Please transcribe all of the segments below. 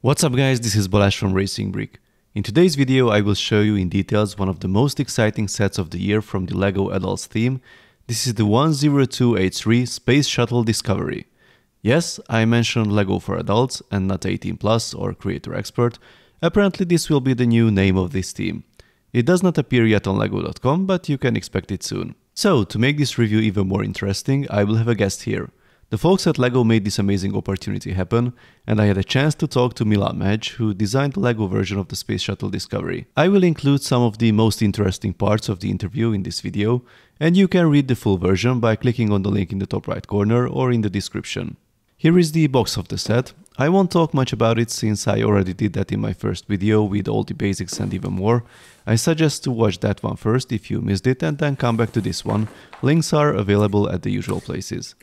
What's up guys, this is Balázs from Racing Brick. In today's video I will show you in details one of the most exciting sets of the year from the LEGO Adults theme. This is the 10283 Space Shuttle Discovery. Yes, I mentioned LEGO for adults and not 18 plus or creator expert. Apparently this will be the new name of this theme. It does not appear yet on lego.com, but you can expect it soon. So, to make this review even more interesting, I will have a guest here. The folks at LEGO made this amazing opportunity happen, and I had a chance to talk to Milan Madge, who designed the LEGO version of the Space Shuttle Discovery. I will include some of the most interesting parts of the interview in this video, and you can read the full version by clicking on the link in the top right corner or in the description. Here is the box of the set. I won't talk much about it since I already did that in my first video with all the basics and even more. I suggest to watch that one first if you missed it and then come back to this one. Links are available at the usual places.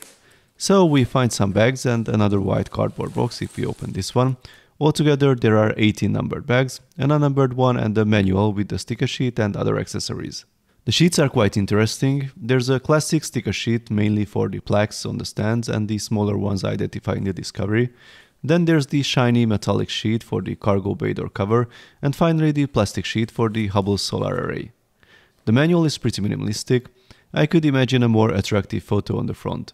So we find some bags and another white cardboard box if we open this one. Altogether there are 18 numbered bags, an unnumbered one and a manual with the sticker sheet and other accessories. The sheets are quite interesting. There's a classic sticker sheet mainly for the plaques on the stands and the smaller ones identifying the discovery. Then there's the shiny metallic sheet for the cargo bay door cover and finally the plastic sheet for the Hubble solar array. The manual is pretty minimalistic. I could imagine a more attractive photo on the front.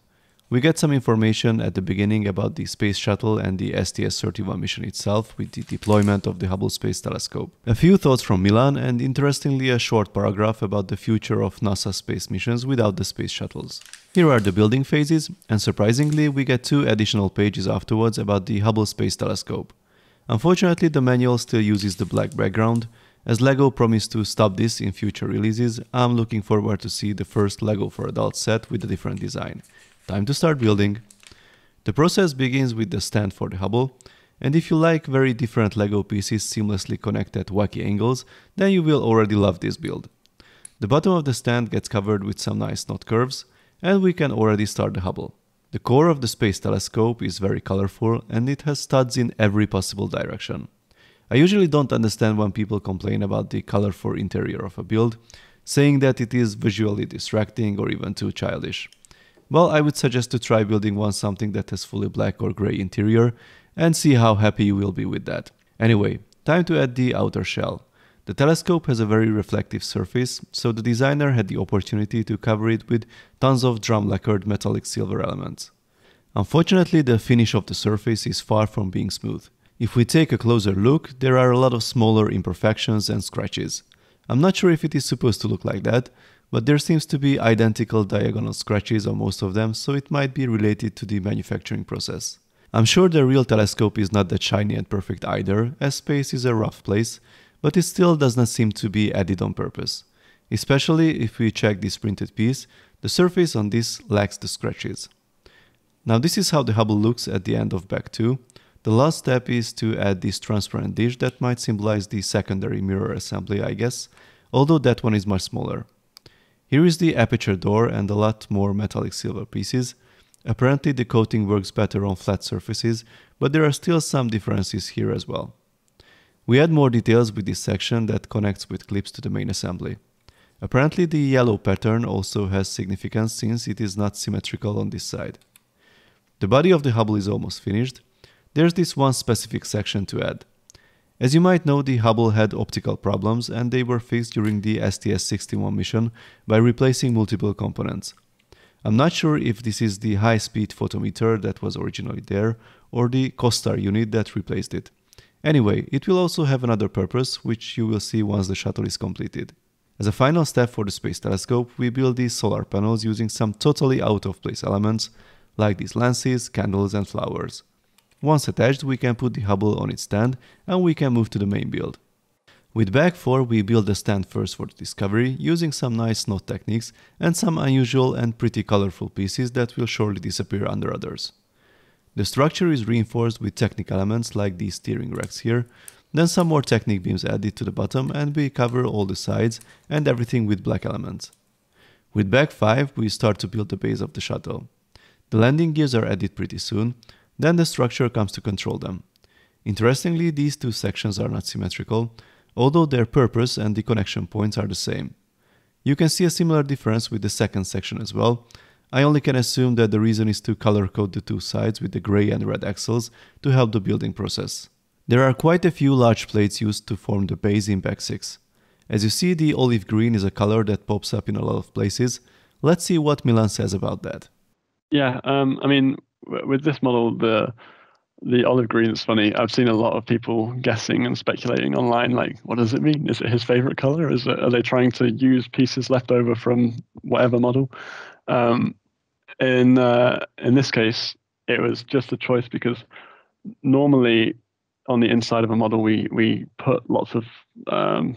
We get some information at the beginning about the space shuttle and the STS-31 mission itself with the deployment of the Hubble Space Telescope. A few thoughts from Milan and interestingly a short paragraph about the future of NASA space missions without the space shuttles. Here are the building phases and surprisingly we get two additional pages afterwards about the Hubble Space Telescope. Unfortunately the manual still uses the black background, as LEGO promised to stop this in future releases, I'm looking forward to see the first LEGO for Adults set with a different design. Time to start building. The process begins with the stand for the Hubble, and if you like very different LEGO pieces seamlessly connected at wacky angles, then you will already love this build. The bottom of the stand gets covered with some nice knot curves, and we can already start the Hubble. The core of the Space Telescope is very colorful and it has studs in every possible direction. I usually don't understand when people complain about the colorful interior of a build, saying that it is visually distracting or even too childish. Well, I would suggest to try building one something that has fully black or gray interior and see how happy you will be with that. Anyway, time to add the outer shell. The telescope has a very reflective surface, so the designer had the opportunity to cover it with tons of drum lacquered metallic silver elements. Unfortunately, the finish of the surface is far from being smooth. If we take a closer look, there are a lot of smaller imperfections and scratches. I'm not sure if it is supposed to look like that, but there seems to be identical diagonal scratches on most of them, so it might be related to the manufacturing process. I'm sure the real telescope is not that shiny and perfect either, as space is a rough place, but it still does not seem to be added on purpose. Especially if we check this printed piece, the surface on this lacks the scratches. Now this is how the Hubble looks at the end of Bag 2. The last step is to add this transparent dish that might symbolize the secondary mirror assembly I guess, although that one is much smaller. Here is the aperture door and a lot more metallic silver pieces. Apparently the coating works better on flat surfaces, but there are still some differences here as well. We add more details with this section that connects with clips to the main assembly. Apparently the yellow pattern also has significance since it is not symmetrical on this side. The body of the Hubble is almost finished. There's this one specific section to add. As you might know, the Hubble had optical problems and they were fixed during the STS-61 mission by replacing multiple components. I'm not sure if this is the high-speed photometer that was originally there or the COSTAR unit that replaced it. Anyway, it will also have another purpose, which you will see once the shuttle is completed. As a final step for the Space Telescope, we build these solar panels using some totally out-of-place elements, like these lances, candles and flowers. Once attached, we can put the Hubble on its stand and we can move to the main build. With Bag 4, we build the stand first for the Discovery, using some nice knot techniques and some unusual and pretty colorful pieces that will surely disappear under others. The structure is reinforced with Technic elements like these steering racks here, then some more Technic beams added to the bottom and we cover all the sides and everything with black elements. With Bag 5, we start to build the base of the shuttle. The landing gears are added pretty soon, then the structure comes to control them. Interestingly, these two sections are not symmetrical, although their purpose and the connection points are the same. You can see a similar difference with the second section as well. I only can assume that the reason is to color code the two sides with the gray and red axles to help the building process. There are quite a few large plates used to form the base in BAG 6. As you see, the olive green is a color that pops up in a lot of places. Let's see what Milan says about that. Yeah, um, I mean, with this model, the the olive green is funny. I've seen a lot of people guessing and speculating online, like, what does it mean? Is it his favorite color? Is it, are they trying to use pieces left over from whatever model? Um, in uh, in this case, it was just a choice because normally on the inside of a model, we we put lots of um,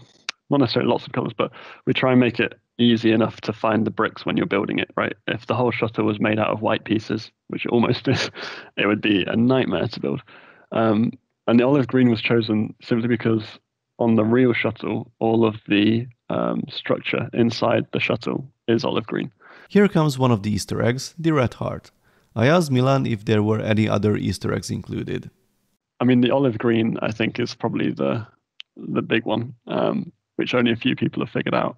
not necessarily lots of colors, but we try and make it easy enough to find the bricks when you're building it, right? If the whole shuttle was made out of white pieces, which it almost is, it would be a nightmare to build. Um, and the olive green was chosen simply because on the real shuttle, all of the um, structure inside the shuttle is olive green. Here comes one of the Easter eggs, the red heart. I asked Milan if there were any other Easter eggs included. I mean, the olive green, I think, is probably the the big one, um, which only a few people have figured out.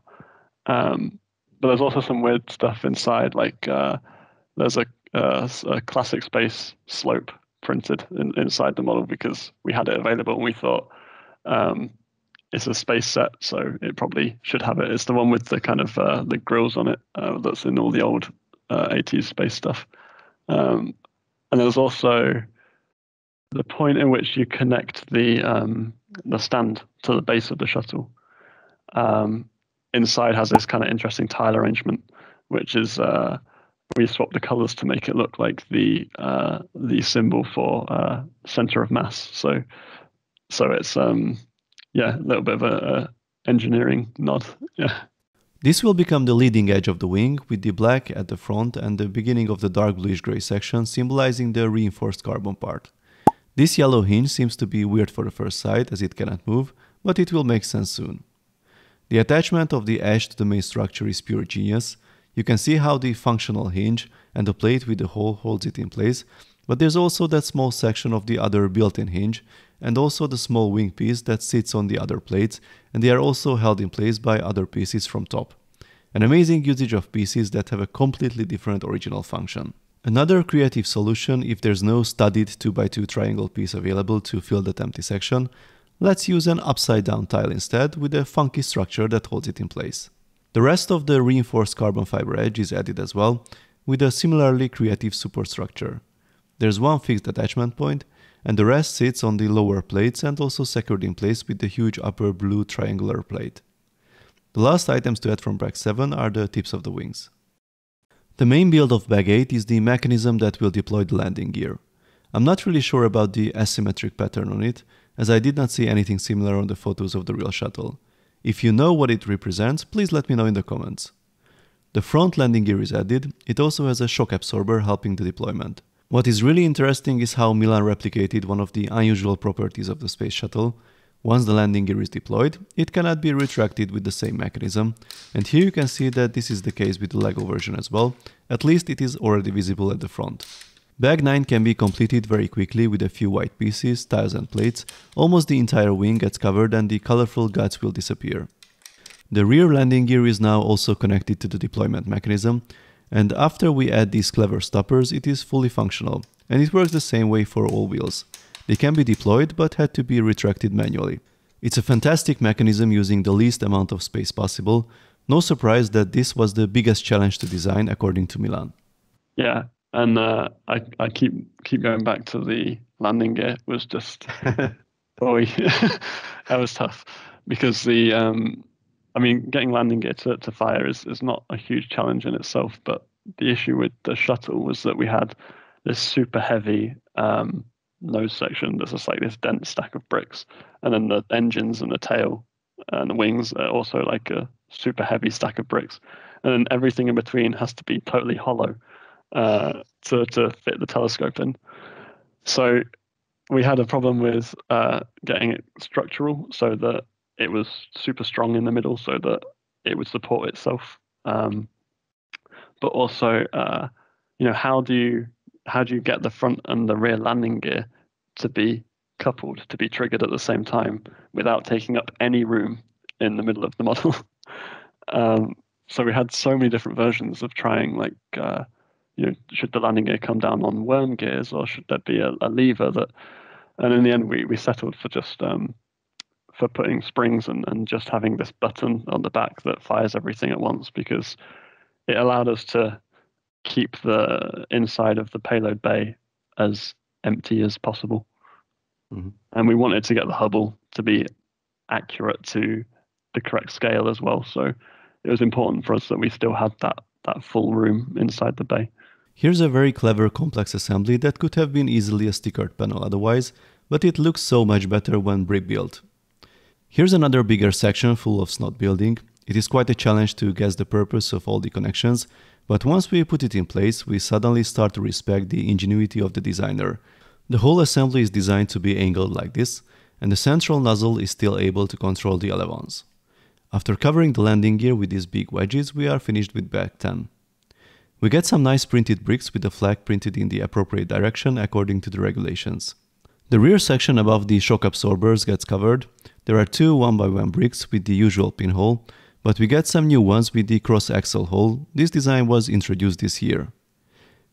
Um, but there's also some weird stuff inside, like uh, there's a, a, a, classic space slope printed in, inside the model because we had it available and we thought um, it's a space set, so it probably should have it. It's the one with the kind of uh, the grills on it uh, that's in all the old uh, 80s space stuff. Um, and there's also the point in which you connect the um, the stand to the base of the shuttle. Um, inside has this kind of interesting tile arrangement, which is uh, we swap the colors to make it look like the uh, the symbol for uh, center of mass. So so it's um yeah a little bit of a, a engineering nod. Yeah. This will become the leading edge of the wing with the black at the front and the beginning of the dark bluish gray section symbolizing the reinforced carbon part. This yellow hinge seems to be weird for the first sight as it cannot move, but it will make sense soon. The attachment of the edge to the main structure is pure genius. You can see how the functional hinge and the plate with the hole holds it in place, but there's also that small section of the other built-in hinge and also the small wing piece that sits on the other plates and they are also held in place by other pieces from top. An amazing usage of pieces that have a completely different original function. Another creative solution if there's no studied 2x2 triangle piece available to fill that empty section Let's use an upside down tile instead with a funky structure that holds it in place. The rest of the reinforced carbon fiber edge is added as well, with a similarly creative support structure. There's one fixed attachment point, and the rest sits on the lower plates and also secured in place with the huge upper blue triangular plate. The last items to add from BAG 7 are the tips of the wings. The main build of BAG 8 is the mechanism that will deploy the landing gear. I'm not really sure about the asymmetric pattern on it, as I did not see anything similar on the photos of the real shuttle. If you know what it represents, please let me know in the comments. The front landing gear is added, it also has a shock absorber helping the deployment. What is really interesting is how Milan replicated one of the unusual properties of the space shuttle. Once the landing gear is deployed, it cannot be retracted with the same mechanism, and here you can see that this is the case with the LEGO version as well, at least it is already visible at the front. BAG 9 can be completed very quickly with a few white pieces, tiles and plates, almost the entire wing gets covered and the colorful guts will disappear. The rear landing gear is now also connected to the deployment mechanism, and after we add these clever stoppers it is fully functional, and it works the same way for all wheels. They can be deployed but had to be retracted manually. It's a fantastic mechanism using the least amount of space possible, no surprise that this was the biggest challenge to design according to Milan. Yeah, and uh, I I keep keep going back to the landing gear. It was just boy that was tough. Because the um I mean getting landing gear to, to fire is is not a huge challenge in itself but the issue with the shuttle was that we had this super heavy um, nose section that's just like this dense stack of bricks. And then the engines and the tail and the wings are also like a super heavy stack of bricks. And then everything in between has to be totally hollow uh, to to fit the telescope in. So we had a problem with uh, getting it structural so that it was super strong in the middle, so that it would support itself. Um, but also, uh, you know, how do you how do you get the front and the rear landing gear to be coupled to be triggered at the same time without taking up any room in the middle of the model? um, so we had so many different versions of trying like uh, you know, should the landing gear come down on worm gears or should there be a, a lever that and in the end, we we settled for just um, for putting springs and, and just having this button on the back that fires everything at once because it allowed us to keep the inside of the payload bay as empty as possible. Mm-hmm. And we wanted to get the Hubble to be accurate to the correct scale as well. So it was important for us that we still had that that full room inside the bay. Here's a very clever complex assembly that could have been easily a stickered panel otherwise, but it looks so much better when brick built. Here's another bigger section full of SNOT building. It is quite a challenge to guess the purpose of all the connections, but once we put it in place, we suddenly start to respect the ingenuity of the designer. The whole assembly is designed to be angled like this, and the central nozzle is still able to control the elevons. After covering the landing gear with these big wedges, we are finished with Bag 10. We get some nice printed bricks with the flag printed in the appropriate direction according to the regulations. The rear section above the shock absorbers gets covered. There are two 1x1 bricks with the usual pinhole, but we get some new ones with the cross-axle hole. This design was introduced this year.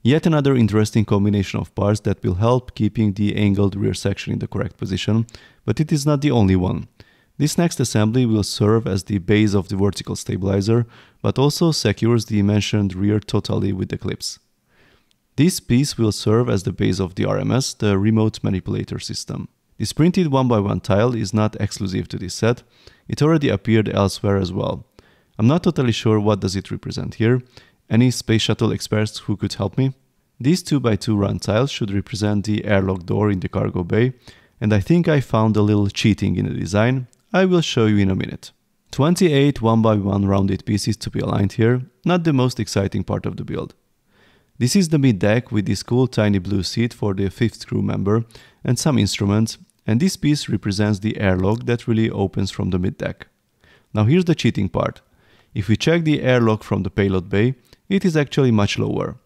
Yet another interesting combination of parts that will help keeping the angled rear section in the correct position, but it is not the only one. This next assembly will serve as the base of the vertical stabilizer, but also secures the mentioned rear totally with the clips. This piece will serve as the base of the RMS, the remote manipulator system. This printed 1x1 tile is not exclusive to this set, it already appeared elsewhere as well. I'm not totally sure what does it represent here. Any space shuttle experts who could help me? These 2x2 round tiles should represent the airlock door in the cargo bay, and I think I found a little cheating in the design, I will show you in a minute. 28 1x1 rounded pieces to be aligned here, not the most exciting part of the build. This is the mid deck with this cool tiny blue seat for the fifth crew member and some instruments, and this piece represents the airlock that really opens from the mid deck. Now here's the cheating part. If we check the airlock from the payload bay, it is actually much lower.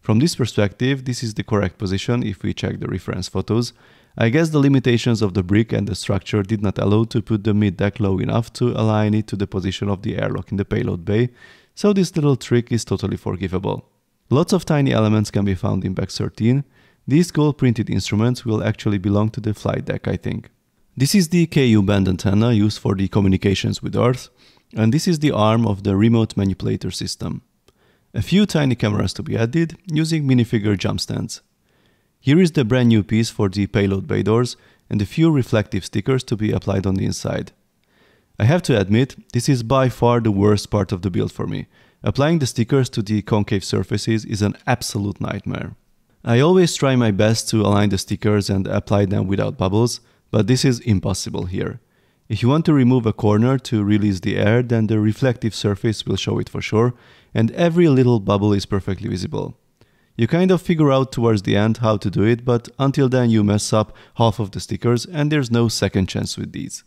From this perspective, this is the correct position if we check the reference photos, I guess the limitations of the brick and the structure did not allow to put the mid-deck low enough to align it to the position of the airlock in the payload bay, so this little trick is totally forgivable. Lots of tiny elements can be found in Bag 13. These gold printed instruments will actually belong to the flight deck, I think. This is the KU band antenna used for the communications with Earth, and this is the arm of the remote manipulator system. A few tiny cameras to be added using minifigure jump stands. Here is the brand new piece for the payload bay doors and a few reflective stickers to be applied on the inside. I have to admit, this is by far the worst part of the build for me. Applying the stickers to the concave surfaces is an absolute nightmare. I always try my best to align the stickers and apply them without bubbles, but this is impossible here. If you want to remove a corner to release the air, then the reflective surface will show it for sure, and every little bubble is perfectly visible. You kind of figure out towards the end how to do it, but until then you mess up half of the stickers and there's no second chance with these.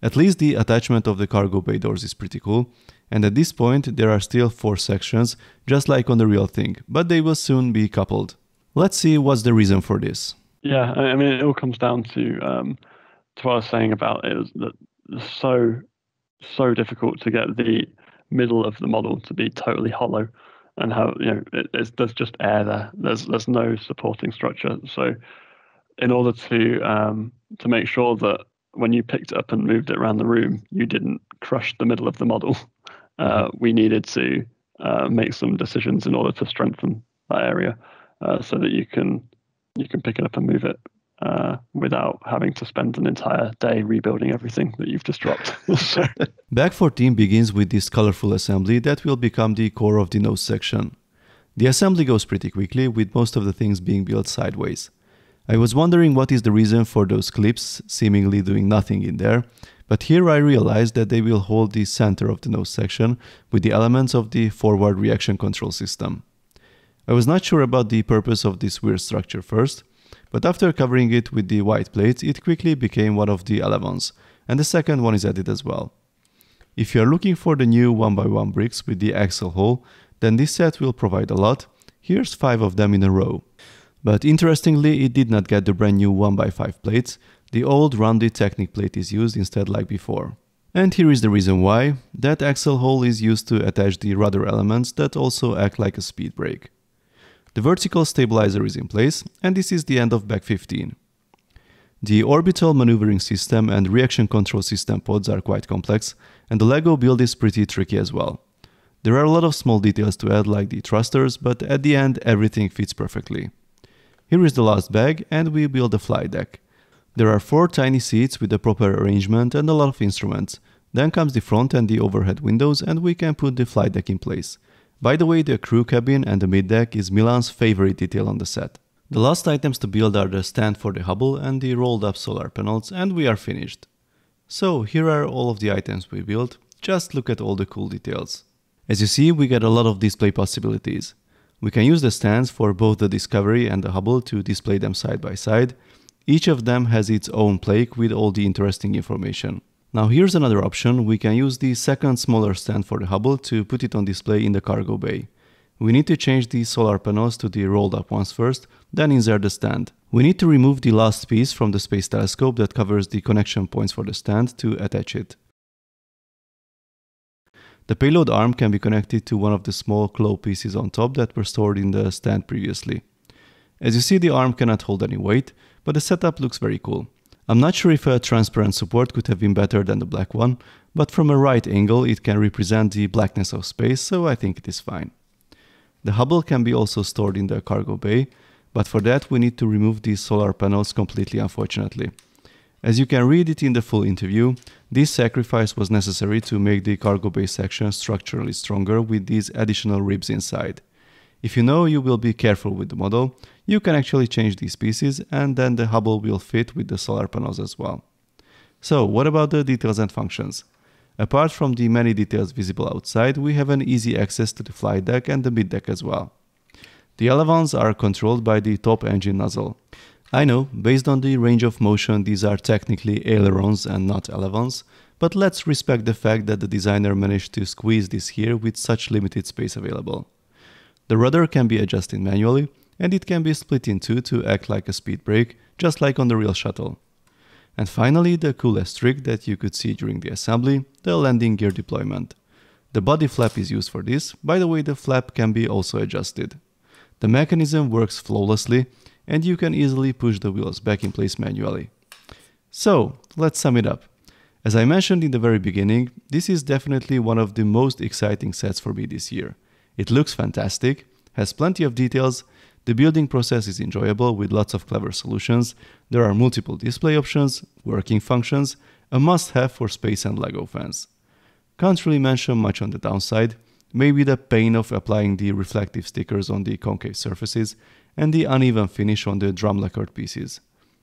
At least the attachment of the cargo bay doors is pretty cool, and at this point there are still four sections, just like on the real thing, but they will soon be coupled. Let's see what's the reason for this. Yeah, I mean it all comes down to um, to what I was saying about it that it's so so difficult to get the middle of the model to be totally hollow and how you know it, there's just air there. There's there's no supporting structure. So in order to um, to make sure that when you picked it up and moved it around the room, you didn't crush the middle of the model, uh, mm-hmm. we needed to uh, make some decisions in order to strengthen that area uh, so that you can you can pick it up and move it uh, without having to spend an entire day rebuilding everything that you've just dropped. Bag 14 begins with this colorful assembly that will become the core of the nose section. The assembly goes pretty quickly, with most of the things being built sideways. I was wondering what is the reason for those clips seemingly doing nothing in there, but here I realized that they will hold the center of the nose section with the elements of the forward reaction control system. I was not sure about the purpose of this weird structure first, but after covering it with the white plates, it quickly became one of the elevons, and the second one is added as well. If you are looking for the new 1x1 bricks with the axle hole, then this set will provide a lot. Here's 5 of them in a row. But interestingly, it did not get the brand new 1x5 plates, the old rounded Technic plate is used instead like before. And here is the reason why. That axle hole is used to attach the rudder elements that also act like a speed brake. The vertical stabilizer is in place, and this is the end of Bag 15. The orbital maneuvering system and reaction control system pods are quite complex, and the LEGO build is pretty tricky as well. There are a lot of small details to add like the thrusters, but at the end everything fits perfectly. Here is the last bag and we build the flight deck. There are four tiny seats with the proper arrangement and a lot of instruments. Then comes the front and the overhead windows and we can put the flight deck in place. By the way, the crew cabin and the mid deck is Milan's favorite detail on the set. The last items to build are the stand for the Hubble and the rolled up solar panels and we are finished. So here are all of the items we built, just look at all the cool details. As you see, we get a lot of display possibilities. We can use the stands for both the Discovery and the Hubble to display them side by side. Each of them has its own plaque with all the interesting information. Now here's another option, we can use the second smaller stand for the Hubble to put it on display in the cargo bay. We need to change the solar panels to the rolled up ones first, then insert the stand. We need to remove the last piece from the space telescope that covers the connection points for the stand to attach it. The payload arm can be connected to one of the small claw pieces on top that were stored in the stand previously. As you see the arm cannot hold any weight, but the setup looks very cool. I'm not sure if a transparent support could have been better than the black one, but from a right angle it can represent the blackness of space, so I think it is fine. The Hubble can be also stored in the cargo bay, but for that we need to remove these solar panels completely unfortunately. As you can read it in the full interview, this sacrifice was necessary to make the cargo bay section structurally stronger with these additional ribs inside. If you know you will be careful with the model, you can actually change these pieces and then the Hubble will fit with the solar panels as well. So what about the details and functions? Apart from the many details visible outside, we have an easy access to the flight deck and the mid deck as well. The elevons are controlled by the top engine nozzle. I know, based on the range of motion, these are technically ailerons and not elevons, but let's respect the fact that the designer managed to squeeze this here with such limited space available. The rudder can be adjusted manually, and it can be split in two to act like a speed brake, just like on the real shuttle. And finally, the coolest trick that you could see during the assembly, the landing gear deployment. The body flap is used for this, by the way the flap can be also adjusted. The mechanism works flawlessly and you can easily push the wheels back in place manually. So, let's sum it up. As I mentioned in the very beginning, this is definitely one of the most exciting sets for me this year. It looks fantastic, has plenty of details, the building process is enjoyable with lots of clever solutions. There are multiple display options, working functions, a must-have for space and LEGO fans. Can't really mention much on the downside, maybe the pain of applying the reflective stickers on the concave surfaces and the uneven finish on the drum lacquered pieces.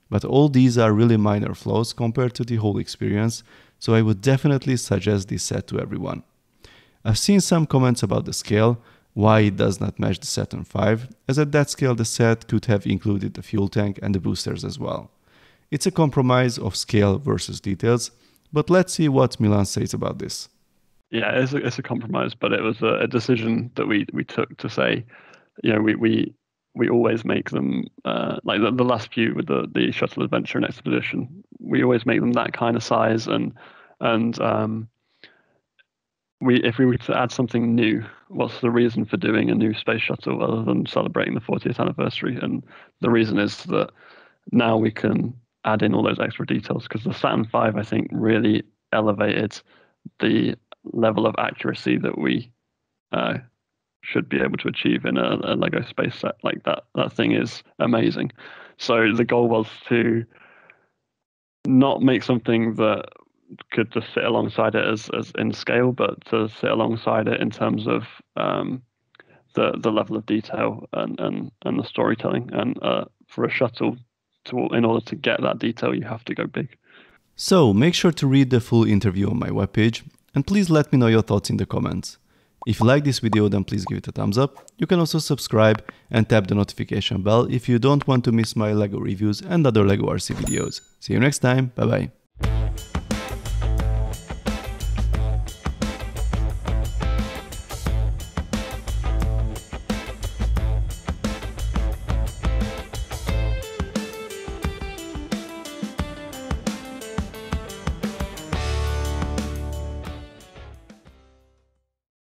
But all these are really minor flaws compared to the whole experience, so I would definitely suggest this set to everyone. I've seen some comments about the scale, why it does not match the Saturn V, as at that scale the set could have included the fuel tank and the boosters as well. It's a compromise of scale versus details, but let's see what Milan says about this. Yeah, it's a, it's a compromise, but it was a, a decision that we, we took to say, you know, we, we we always make them uh, like the, the, last few with the the shuttle adventure and expedition. We always make them that kind of size and and um, we if we were to add something new, what's the reason for doing a new space shuttle other than celebrating the 40th anniversary? And the reason is that now we can add in all those extra details because the Saturn V, I think, really elevated the level of accuracy that we uh, should be able to achieve in a, a Lego space set like that. That thing is amazing. So the goal was to not make something that could just sit alongside it as, as in scale, but to sit alongside it in terms of um, the the level of detail and and, and the storytelling. And uh, for a shuttle, to in order to get that detail, you have to go big. So make sure to read the full interview on my webpage, and please let me know your thoughts in the comments. If you like this video, then please give it a thumbs up. You can also subscribe and tap the notification bell if you don't want to miss my LEGO reviews and other LEGO RC videos. See you next time, bye bye.